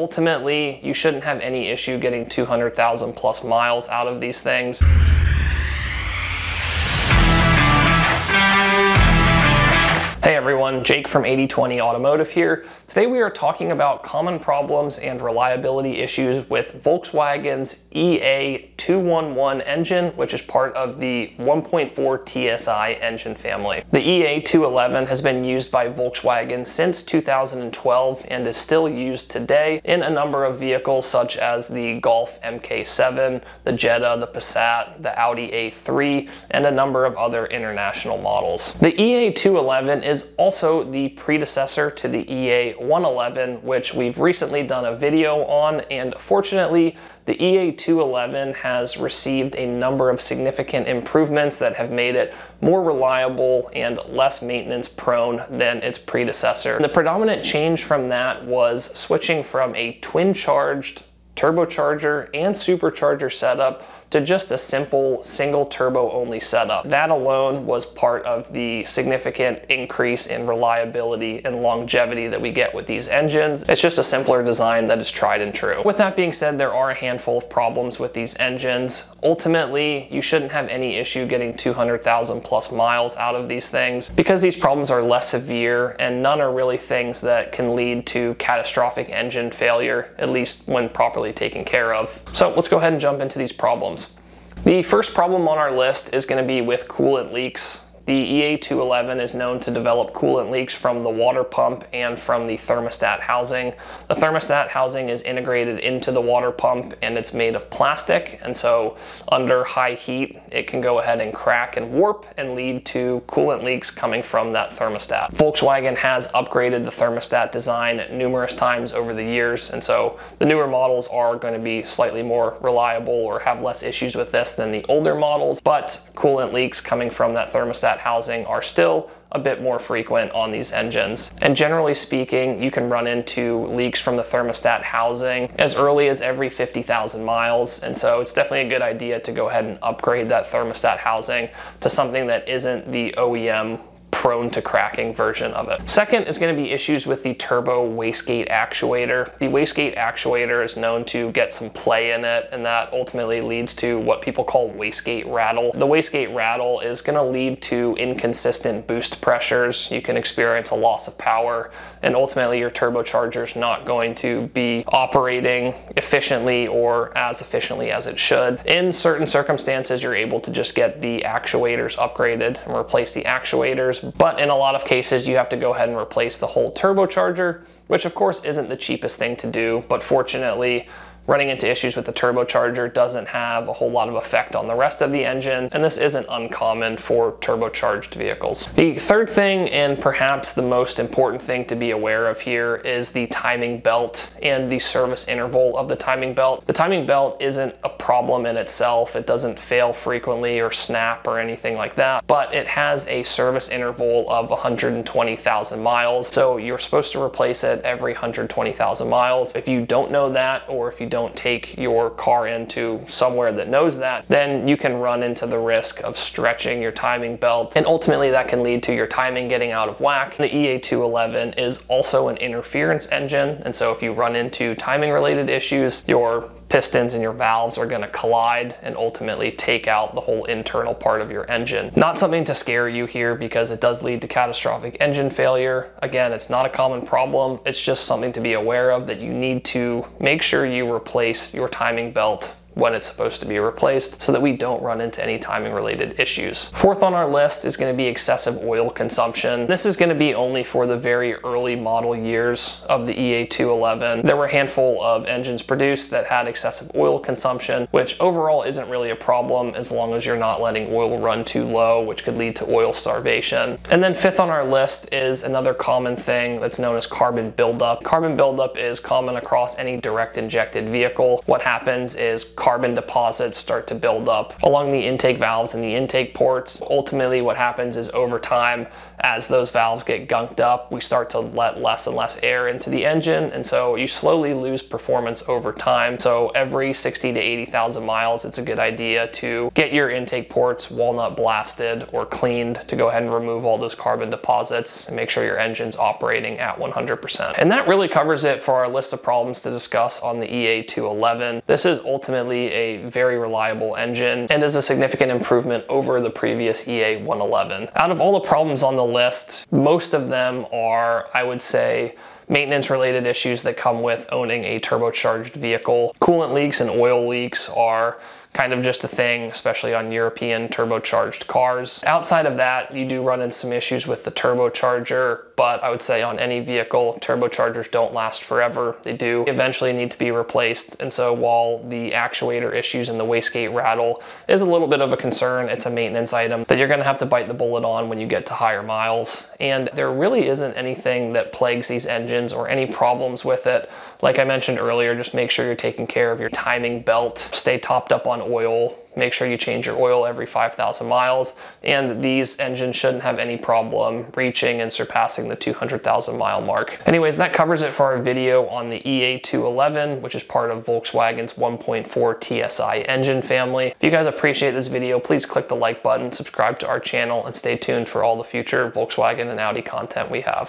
ultimately you shouldn't have any issue getting 200,000 plus miles out of these things. Hey everyone, Jake from 8020 Automotive here. Today we are talking about common problems and reliability issues with Volkswagen's EA211 engine, which is part of the 1.4 TSI engine family. The EA211 has been used by Volkswagen since 2012 and is still used today in a number of vehicles such as the Golf MK7, the Jetta, the Passat, the Audi A3, and a number of other international models. The EA211 is also the predecessor to the EA111, which we've recently done a video on, and fortunately, the EA211 has received a number of significant improvements that have made it more reliable and less maintenance prone than its predecessor. The predominant change from that was switching from a twin charged turbocharger and supercharger setup to just a simple single turbo only setup. That alone was part of the significant increase in reliability and longevity that we get with these engines. It's just a simpler design that is tried and true. With that being said, there are a handful of problems with these engines. Ultimately, you shouldn't have any issue getting 200,000 plus miles out of these things because these problems are less severe and none are really things that can lead to catastrophic engine failure, at least when properly taken care of. So let's go ahead and jump into these problems. The first problem on our list is going to be with coolant leaks. The EA211 is known to develop coolant leaks from the water pump and from the thermostat housing. The thermostat housing is integrated into the water pump and it's made of plastic and so under high heat it can go ahead and crack and warp and lead to coolant leaks coming from that thermostat. Volkswagen has upgraded the thermostat design numerous times over the years and so the newer models are going to be slightly more reliable or have less issues with this than the older models but coolant leaks coming from that thermostat housing are still a bit more frequent on these engines. And generally speaking, you can run into leaks from the thermostat housing as early as every 50,000 miles. And so it's definitely a good idea to go ahead and upgrade that thermostat housing to something that isn't the OEM prone to cracking version of it. Second is going to be issues with the turbo wastegate actuator. The wastegate actuator is known to get some play in it and that ultimately leads to what people call wastegate rattle. The wastegate rattle is going to lead to inconsistent boost pressures. You can experience a loss of power and ultimately your turbocharger is not going to be operating efficiently or as efficiently as it should. In certain circumstances, you're able to just get the actuators upgraded and replace the actuators but in a lot of cases, you have to go ahead and replace the whole turbocharger, which of course isn't the cheapest thing to do, but fortunately, running into issues with the turbocharger doesn't have a whole lot of effect on the rest of the engine, and this isn't uncommon for turbocharged vehicles. The third thing, and perhaps the most important thing to be aware of here, is the timing belt and the service interval of the timing belt. The timing belt isn't a problem in itself. It doesn't fail frequently or snap or anything like that, but it has a service interval of 120,000 miles, so you're supposed to replace it every 120,000 miles. If you don't know that, or if you don't take your car into somewhere that knows that, then you can run into the risk of stretching your timing belt. And ultimately that can lead to your timing getting out of whack. The EA211 is also an interference engine. And so if you run into timing related issues, your pistons and your valves are going to collide and ultimately take out the whole internal part of your engine. Not something to scare you here because it does lead to catastrophic engine failure. Again, it's not a common problem. It's just something to be aware of that you need to make sure you replace your timing belt when it's supposed to be replaced so that we don't run into any timing related issues. Fourth on our list is going to be excessive oil consumption. This is going to be only for the very early model years of the EA211. There were a handful of engines produced that had excessive oil consumption, which overall isn't really a problem as long as you're not letting oil run too low, which could lead to oil starvation. And then fifth on our list is another common thing that's known as carbon buildup. Carbon buildup is common across any direct injected vehicle. What happens is carbon deposits start to build up along the intake valves and the intake ports. Ultimately, what happens is over time, as those valves get gunked up, we start to let less and less air into the engine. And so you slowly lose performance over time. So every 60 to 80,000 miles, it's a good idea to get your intake ports walnut blasted or cleaned to go ahead and remove all those carbon deposits and make sure your engine's operating at 100%. And that really covers it for our list of problems to discuss on the EA211. This is ultimately a very reliable engine and is a significant improvement over the previous EA111. Out of all the problems on the list, most of them are, I would say, maintenance related issues that come with owning a turbocharged vehicle. Coolant leaks and oil leaks are kind of just a thing, especially on European turbocharged cars. Outside of that, you do run into some issues with the turbocharger, but I would say on any vehicle, turbochargers don't last forever. They do eventually need to be replaced. And so while the actuator issues and the wastegate rattle is a little bit of a concern, it's a maintenance item that you're gonna have to bite the bullet on when you get to higher miles. And there really isn't anything that plagues these engines or any problems with it. Like I mentioned earlier, just make sure you're taking care of your timing belt, stay topped up on oil. Make sure you change your oil every 5,000 miles. And these engines shouldn't have any problem reaching and surpassing the 200,000 mile mark. Anyways, that covers it for our video on the EA211, which is part of Volkswagen's 1.4 TSI engine family. If you guys appreciate this video, please click the like button, subscribe to our channel, and stay tuned for all the future Volkswagen and Audi content we have.